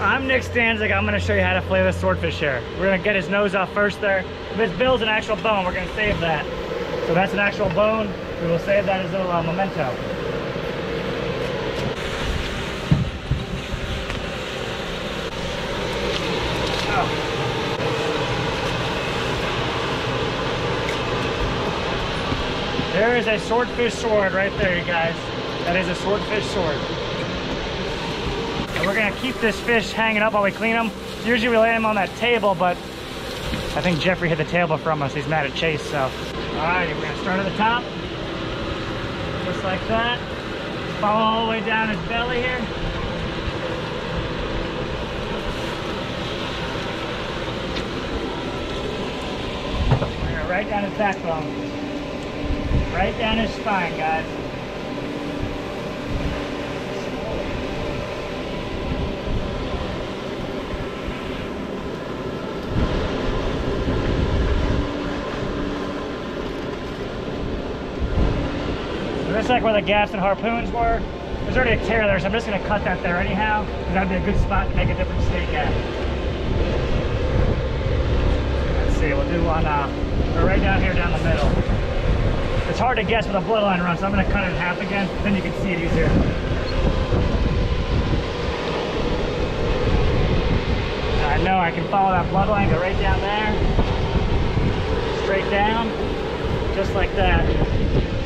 I'm Nick Stanczyk. I'm gonna show you how to fillet the swordfish here. We're gonna get his nose off first there. This bill's an actual bone, we're gonna save that. So that's an actual bone. We will save that as a little uh, memento. There is a swordfish sword right there, you guys. That is a swordfish sword. And we're gonna keep this fish hanging up while we clean them. Usually we lay them on that table, but I think Jeffrey hit the table from us. He's mad at Chase, so. All right, we're gonna start at the top. Just like that. Follow all the way down his belly here. Right down his backbone. Right down his spine, guys. Like where the gaffs and harpoons were. There's already a tear there, so I'm just gonna cut that there anyhow. because That'd be a good spot to make a different steak at. Let's see, we'll do one uh, right down here down the middle. It's hard to guess where the bloodline runs, so I'm gonna cut it in half again, then you can see it easier. I know I can follow that bloodline, go right down there, straight down, just like that.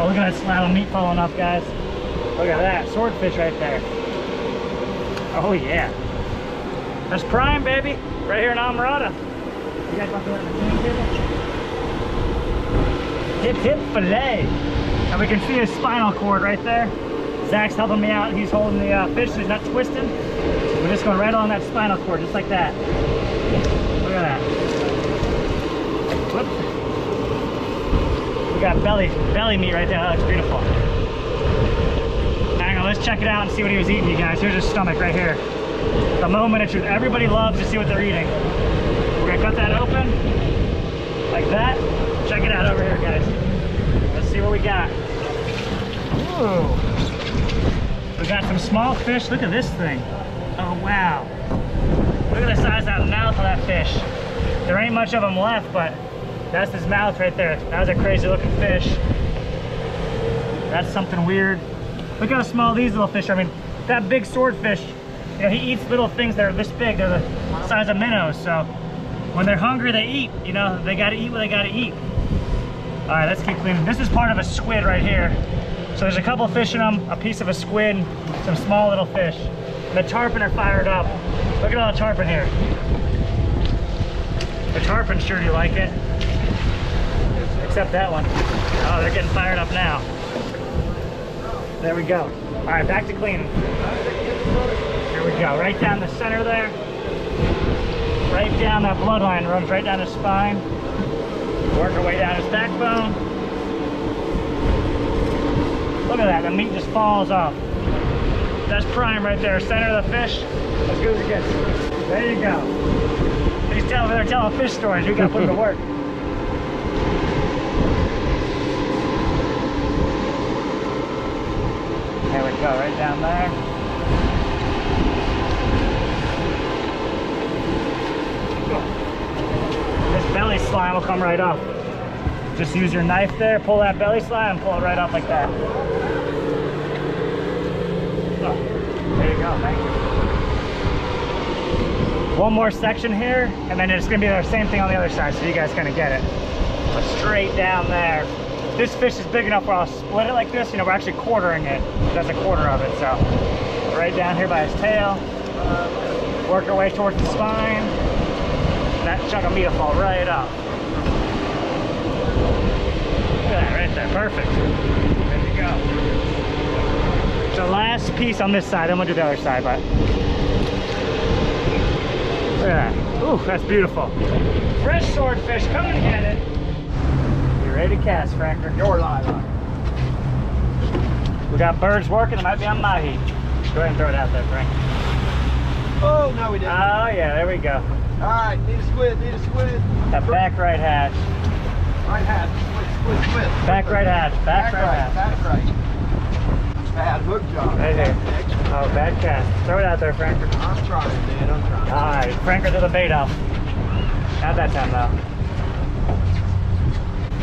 Oh, look at that slab of meat falling off, guys. Look at that, swordfish right there. Oh yeah. That's prime, baby right here in Amarada. You guys want to let the table? Hip hip filet. And we can see his spinal cord right there. Zach's helping me out. He's holding the uh, fish so he's not twisting. We're just going right on that spinal cord, just like that. Look at that. Whoops. Got belly, belly meat right there. Oh, that looks beautiful. Hang on, let's check it out and see what he was eating, you guys. Here's his stomach right here the moment of truth. Everybody loves to see what they're eating. We're gonna cut that open like that. Check it out over here, guys. Let's see what we got. Ooh. We got some small fish. Look at this thing. Oh, wow. Look at the size of that mouth of that fish. There ain't much of them left, but that's his mouth right there. That was a crazy looking fish. That's something weird. Look how small these little fish are. I mean, that big swordfish you know, he eats little things that are this big. They're the size of minnows. So when they're hungry, they eat. You know, they got to eat what they got to eat. All right, let's keep cleaning. This is part of a squid right here. So there's a couple fish in them, a piece of a squid, some small little fish. The tarpon are fired up. Look at all the tarpon here. The tarpon sure do like it. Except that one. Oh, they're getting fired up now. There we go. All right, back to cleaning. Here we go, right down the center there. Right down that bloodline, runs right down his spine. Work our way down his backbone. Look at that, the meat just falls off. That's prime right there, center of the fish. As good as it gets. There you go. He's telling, they're telling fish stories, we gotta put them to work. There we go, right down there. This belly slime will come right off. Just use your knife there, pull that belly slime, pull it right off like that. There you go, thank you. One more section here, and then it's gonna be the same thing on the other side, so you guys kind of get it. But straight down there. This fish is big enough where I'll split it like this. You know, we're actually quartering it. That's a quarter of it, so. Right down here by his tail. Work our way towards the spine that chunk of meat will fall right up. Look at that right there, perfect. There you go. The last piece on this side, I'm gonna do the other side, but look at that. Ooh, that's beautiful. Fresh swordfish, coming at it. Ready to cast, Franker? You're live We got birds working, it might be on my heat. Go ahead and throw it out there, Frank. Oh, no we didn't. Oh yeah, there we go. All right, need a squid, need a squid. That back right hatch. Right hatch, squid, squid, squid. Back right hatch. Back, Back right, right, hatch. back right. Bad hook job. Right here. Oh, bad cast. Throw it out there, Frank. I'm trying, man. I'm trying. All right, Franker to the bait out. Not that time though.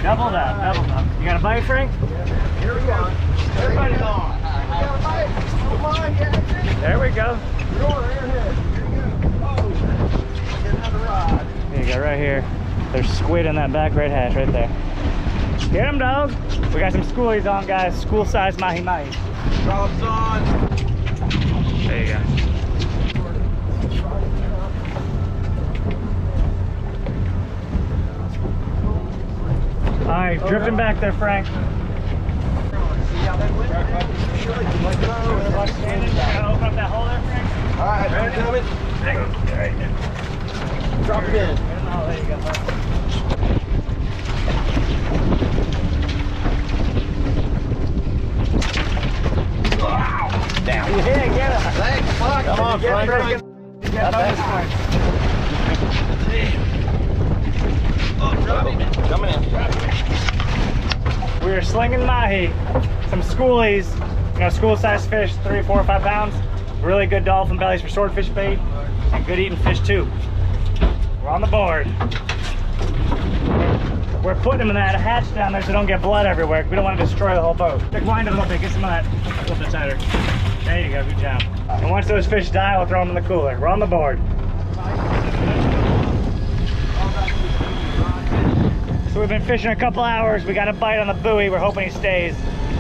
Doubled up, doubled up. You got a bite, Frank? Here we go. Everybody's on. Got a bite. Come on, yeah. There we go. You're. Here you go. Another rod. There you go, right here. There's squid in that back right hatch right there. Get him, dog. We got some schoolies on, guys. School size mahi mahi. Drops on. There you go. All right, drifting back there, Frank. See how that went? Like, oh, Open up that hole there, Frank. All right, I'm coming. Drop it in. Oh, there you go. Down. Yeah, get him. Thanks, fuck. Come on, Get Frank. Frank. Get bonus Coming in. We are slinging mahi, some schoolies, you know, school sized fish, three, four, five pounds. Really good dolphin bellies for swordfish bait, and good eating fish too. We're on the board. We're putting them in that hatch down there so they don't get blood everywhere. We don't want to destroy the whole boat. Just wind a little bit, get some of that a little bit tighter. There you go, good job. And once those fish die, we'll throw them in the cooler. We're on the board. So we've been fishing a couple hours. We got a bite on the buoy. We're hoping he stays.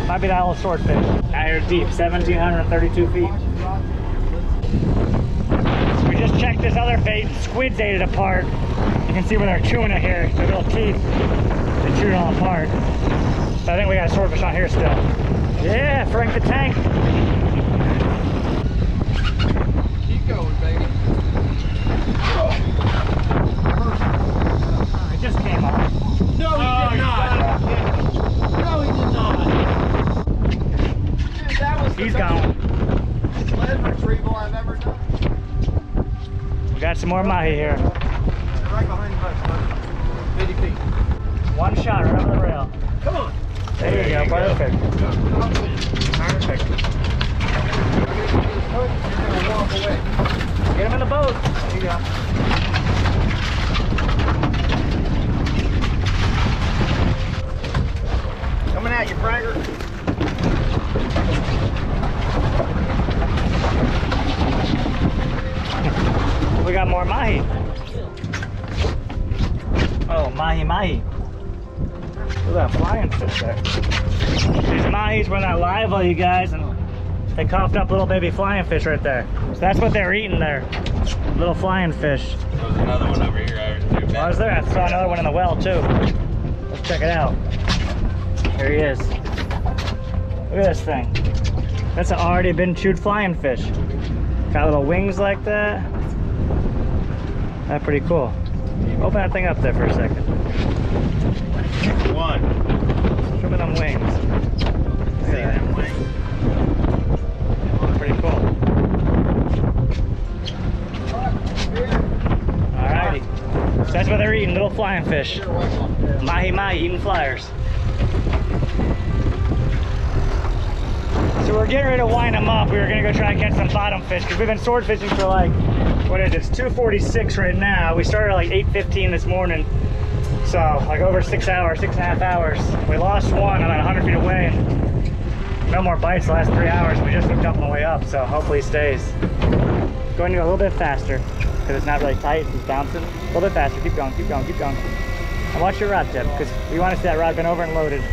Might be that little swordfish. Out here deep, 1,732 feet. So we just checked this other bait. Squids ate it apart. You can see where they're chewing it here. Their little teeth. They chewed it all apart. So I think we got a swordfish on here still. Yeah, Frank the Tank. Keep going, baby. It just came off. No, he Oh, did you not. No, he did not. Dude, that was the He's best gone. sled retrieval I've ever done. We got some more mahi here. Right behind the bus, 50 feet. One shot right over the rail. Come on. There you go, perfect. Perfect. You're gonna walk away. Get him in the boat. There you go. Coming at you, Fragger. We got more mahi. Oh, mahi mahi. Look at that flying fish there. These mahis were in that live well, you guys, and they coughed up little baby flying fish right there. So that's what they're eating there. Little flying fish. There's another one over here. I already Oh, there? I saw another one in the well too. Let's check it out. Here he is. Look at this thing. That's an already been chewed flying fish. Got little wings like that. That's pretty cool. Open that thing up there for a second. One. Show me them wings. See them wings? Pretty cool. Alrighty. So that's what they're eating, little flying fish. Mahi mahi eating flyers. So we're getting ready to wind them up. We were gonna go try and catch some bottom fish because we've been sword fishing for like, what is it? It's 2:46 right now. We started at like 8:15 this morning, so like over six hours, six and a half hours. We lost one about 100 feet away. No more bites the last three hours. We just hooked up on the way up, so hopefully stays. Going to go a little bit faster because it's not really tight. It's bouncing. A little bit faster. Keep going. Keep going. Keep going. And watch your rod tip because we want to see that rod been over and loaded.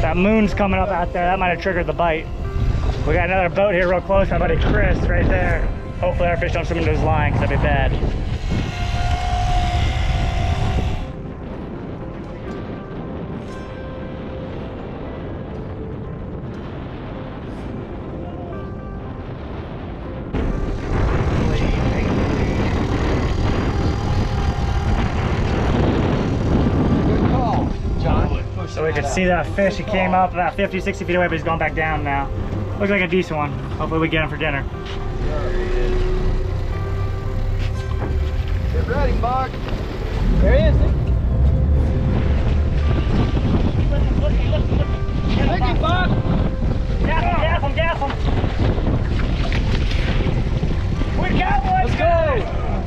That moon's coming up out there. That might have triggered the bite. We got another boat here real close. My buddy Chris right there. Hopefully our fish don't swim into his line because that'd be bad. We could see that fish. He came up about 50, 60 feet away, but he's going back down now. Looks like a decent one. Hopefully we get him for dinner. Get ready, Buck. There he is. see? Let's see, lift, lift. Get him, Take it, Bob. Bob. Gas him, gas him, gas him. We got one, Let's go.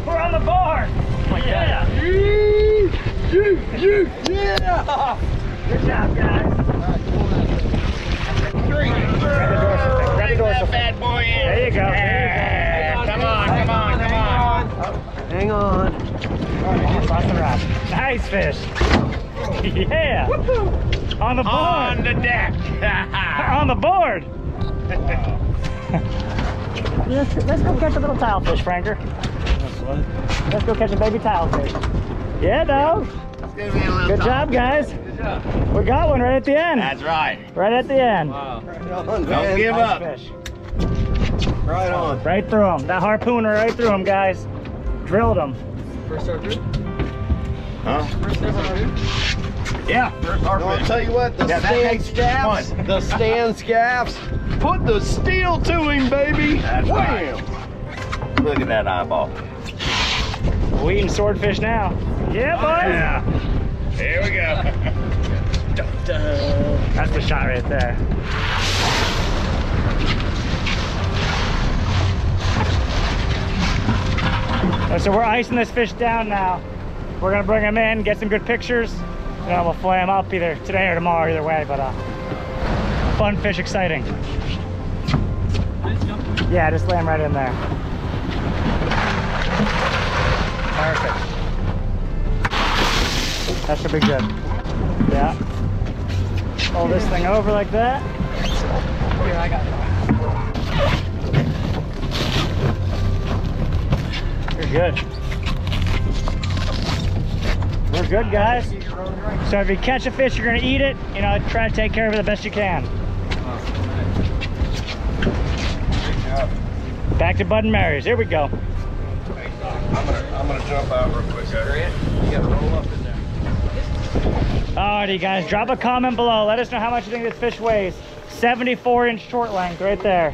We're on the board. Oh yeah. You, you, you, yeah. Good job, guys. Three. Grab the dorsal thing. Grab the dorsal bad boy in. There you go. Yeah. Come on, come on, come on. Hang on. Across the rod. Nice fish. Yeah. On the board. On the deck. On the board. let's, let's go catch a little tilefish, Franker. Let's go catch a baby tilefish. Yeah, dog. It's gonna be a little Good job, guys. We got one right at the end. That's right. Right at the end. Don't give Nice up. fish. Right on. Right through him. That harpooner right through him, guys. Drilled him. Huh? First Yeah, first our No, I'll tell you what, the Yeah, that stand makes scaps, the stand scaps, put the steel to him, baby. That's Wham! Look at that eyeball. We eating swordfish now. Yeah, boys. Yeah. Here we go. That's the shot right there. Uh, So we're icing this fish down now. We're gonna bring him in, get some good pictures, and then we'll flay him up either today or tomorrow, either way. But uh, fun fish, exciting. Yeah, just lay him right in there. Perfect. That should be good. Yeah. Pull this thing over like that. Here, I got it. You're good. We're good, guys. So if you catch a fish, you're gonna eat it. You know, try to take care of it the best you can. Back to Bud n' Mary's. Here we go. I'm gonna, I'm gonna jump out real quick. You gotta roll up in there. Alrighty, guys, drop a comment below. Let us know how much you think this fish weighs. 74 inch short length right there.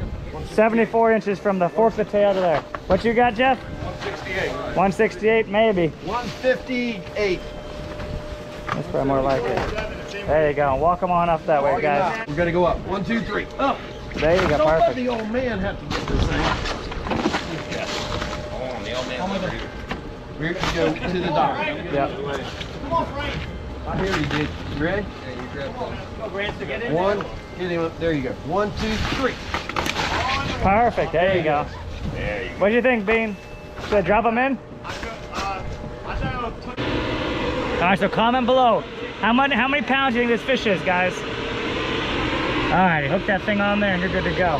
74 inches from the fork of the tail to there. What you got, Jeff? 168. 168, maybe. 158. That's probably more like it. There you go. Walk them on up that way, guys. We're gonna go up. One, two, three. Up. There you go. Don't let Perfect. the old man have to get this thing. Oh, the old man over here. We're gonna go to the dock. Yep. I hear you, dude. You ready? One. Get him up. There you go. One, two, three. Perfect. There you go. There you What do you think, Bean? Should I drop them in? All right, so comment below. How much? How many pounds do you think this fish is, guys? All right, hook that thing on there, and you're good to go.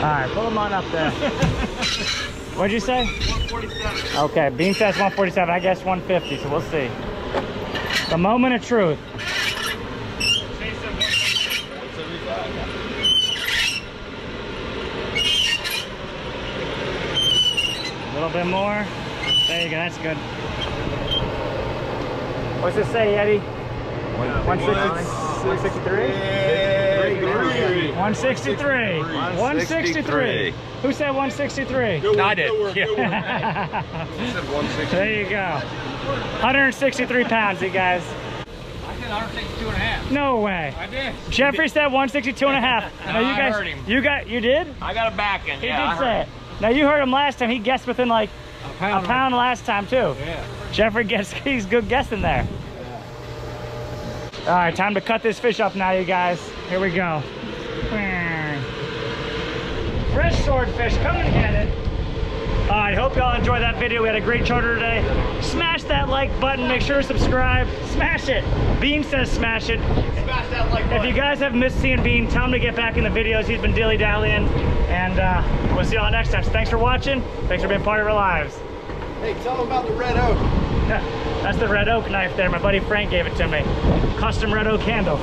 All right, pull them on up there. What'd you say? 147. Okay, Bean says 147. I guess 150, so we'll see. The moment of truth. A little bit more. There you go, that's good. What's it say, Yeti? 163? 163. 163. Who said 163? I did. there you go. 163 pounds, you guys. I said 162 and a half. No way. I did. Jeffrey said 162 and a half. Now you I guys, heard him. you got, you did? I got a back in. He yeah, I did say heard it. Now you heard him last time. He guessed within like A a pound. pound last time too. Yeah. Jeffrey gets, he's good guessing there. All right, time to cut this fish up now, you guys. Here we go. Fresh swordfish, come and get it. All right, hope y'all enjoyed that video. We had a great charter today. Smash that like button. Make sure to subscribe. Smash it. Bean says smash it. Smash that like button. If you guys have missed seeing Bean, tell him to get back in the videos. He's been dilly-dallying. And uh, we'll see y'all next time. So thanks for watching. Thanks for being part of our lives. Hey, tell them about the red oak. That's the red oak knife there. My buddy Frank gave it to me. Custom red oak handle.